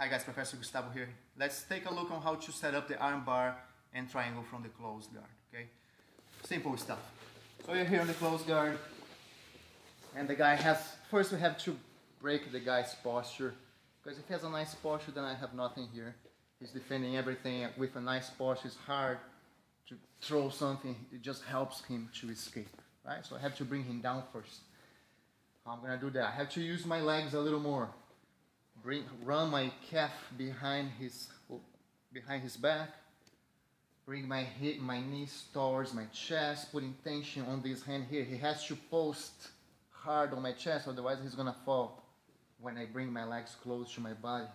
Hi guys, Professor Gustavo here. Let's take a look on how to set up the arm bar and triangle from the closed guard, okay? Simple stuff. So you're here on the closed guard, and the guy has, first we have to break the guy's posture, because if he has a nice posture, then I have nothing here. He's defending everything with a nice posture, it's hard to throw something, it just helps him to escape, right? So I have to bring him down first. How I'm gonna do that? I have to use my legs a little more. Bring, run my calf behind his, behind his back, bring my hip, my knees towards my chest, putting tension on this hand here. He has to post hard on my chest, otherwise he's gonna fall when I bring my legs close to my body.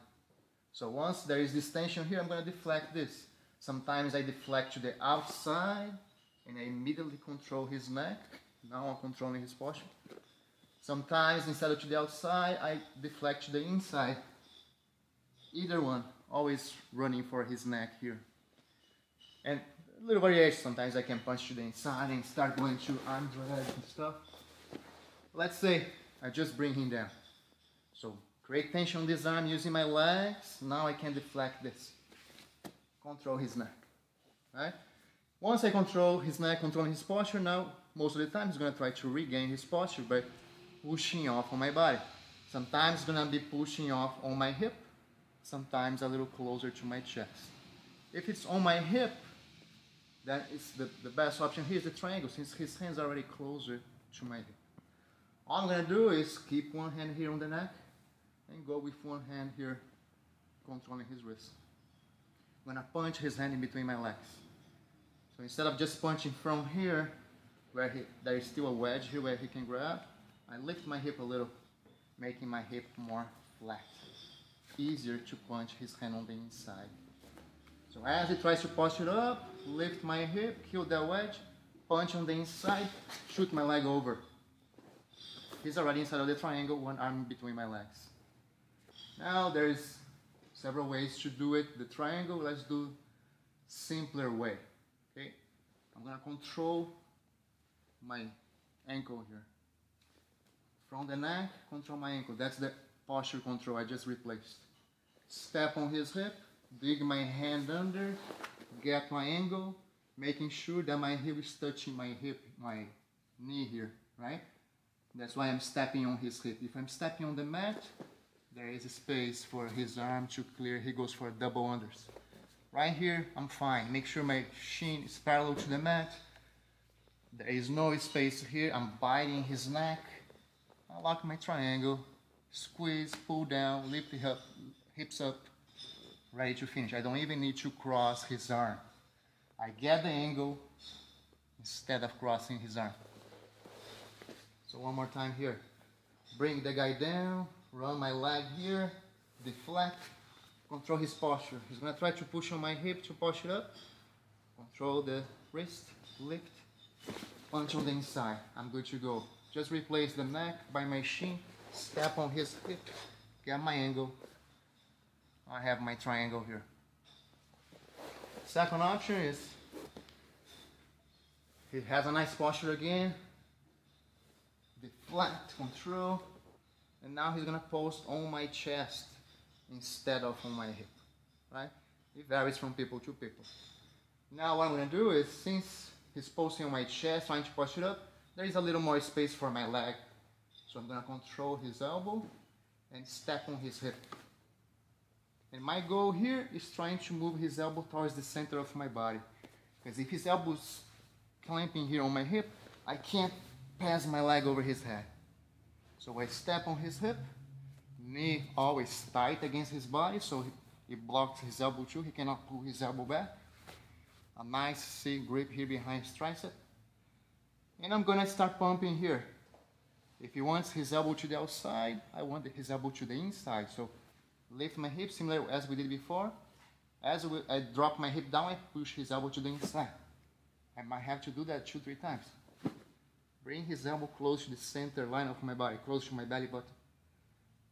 So once there is this tension here, I'm gonna deflect this. Sometimes I deflect to the outside and I immediately control his neck. Now I'm controlling his posture. Sometimes instead of to the outside, I deflect to the inside. Either one, always running for his neck here. And little variation, sometimes I can punch to the inside and start going to arm and stuff. Let's say I just bring him down. So create tension on this arm using my legs. Now I can deflect this. Control his neck, right? Once I control his neck, controlling his posture, now most of the time he's gonna try to regain his posture by pushing off on my body. Sometimes gonna be pushing off on my hip, sometimes a little closer to my chest. If it's on my hip, then it's the, the best option here is the triangle since his hands are already closer to my hip. All I'm gonna do is keep one hand here on the neck and go with one hand here controlling his wrist. I'm gonna punch his hand in between my legs. So instead of just punching from here, where he, there is still a wedge here where he can grab, I lift my hip a little, making my hip more flat. Easier to punch his hand on the inside. So as he tries to push it up, lift my hip, kill that wedge, punch on the inside, shoot my leg over. He's already inside of the triangle, one arm between my legs. Now there's several ways to do it. The triangle, let's do simpler way. Okay, I'm gonna control my ankle here. From the neck, control my ankle. That's the posture control I just replaced. Step on his hip, dig my hand under, get my angle, making sure that my hip is touching my hip, my knee here, right? That's why I'm stepping on his hip. If I'm stepping on the mat, there is a space for his arm to clear. He goes for double unders. Right here, I'm fine. Make sure my shin is parallel to the mat. There is no space here. I'm biting his neck. I lock my triangle, squeeze, pull down, lift the hip, hips up, ready to finish. I don't even need to cross his arm. I get the angle instead of crossing his arm. So one more time here. Bring the guy down, run my leg here, deflect, control his posture. He's gonna try to push on my hip to push it up. Control the wrist, lift, punch on the inside. I'm good to go. Just replace the neck by my shin, step on his hip, get my angle. I have my triangle here. Second option is, he has a nice posture again, deflect, control, and now he's gonna post on my chest instead of on my hip, right? It varies from people to people. Now what I'm gonna do is, since he's posting on my chest, trying to push it up, there is a little more space for my leg. So I'm gonna control his elbow and step on his hip. And my goal here is trying to move his elbow towards the center of my body. Because if his elbow's clamping here on my hip, I can't pass my leg over his head. So I step on his hip, knee always tight against his body, so he, blocks his elbow too. He cannot pull his elbow back. A nice C grip here behind his tricep. And I'm gonna start pumping here. If he wants his elbow to the outside, I want his elbow to the inside. So lift my hip similar as we did before. As I drop my hip down, I push his elbow to the inside. I might have to do that two, three times. Bring his elbow close to the center line of my body, close to my belly button.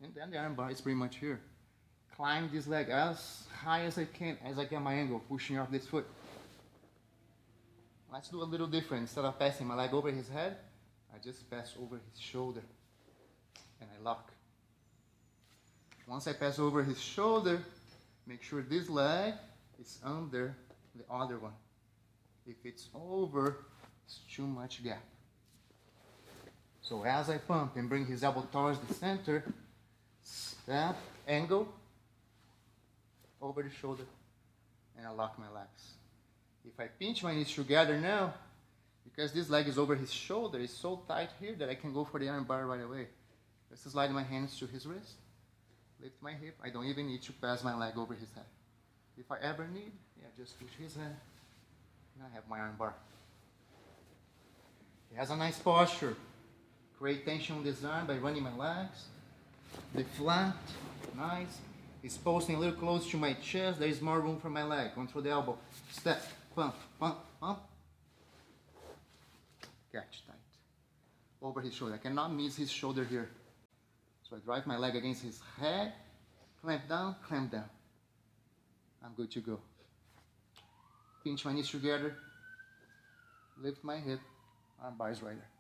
And then the arm bar is pretty much here. Climb this leg as high as I can, as I get my angle, pushing off this foot. Let's do a little different. Instead of passing my leg over his head, I just pass over his shoulder and I lock. Once I pass over his shoulder, make sure this leg is under the other one. If it's over, it's too much gap. So as I pump and bring his elbow towards the center, step, angle, over the shoulder, and I lock my legs. If I pinch my knees together now, because this leg is over his shoulder, it's so tight here that I can go for the arm bar right away. Just slide my hands to his wrist, lift my hip. I don't even need to pass my leg over his head. If I ever need, yeah, just push his head. And I have my arm bar. He has a nice posture. Create tension on this arm by running my legs. The flat, nice. He's posting a little close to my chest. There is more room for my leg. Control the elbow. Step, pump, pump, pump. Catch tight. Over his shoulder. I cannot miss his shoulder here. So I drive my leg against his head. Clamp down, clamp down. I'm good to go. Pinch my knees together. Lift my hip. Arm bar is right there.